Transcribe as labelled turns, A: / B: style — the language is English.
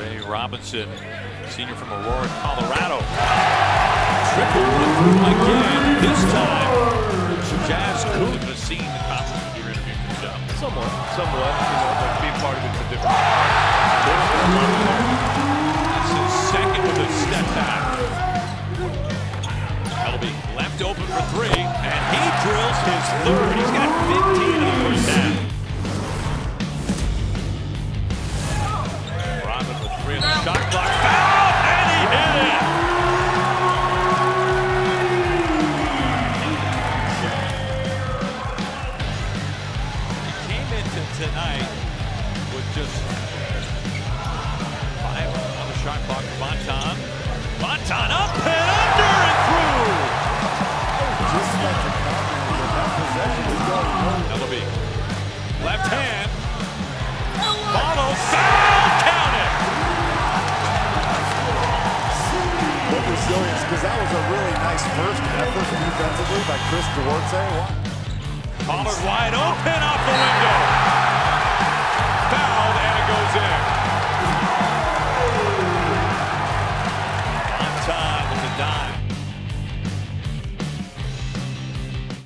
A: Trey Robinson, senior from Aurora, Colorado. Triple through again. This time, Jazz couldn't have seen the conference when you're for the job.
B: Somewhat, somewhat. You know, but being part of it's a different.
A: That's his second with a step back. Elleby left open for three, and he drills his third. He's got 15 in the shot clock. Foul, and he hit it. He came into tonight with just five on the shot clock. Bonton. Bonton
C: because that was a really nice first effort defensively by Chris Duarte.
A: Pollard wide open off the window.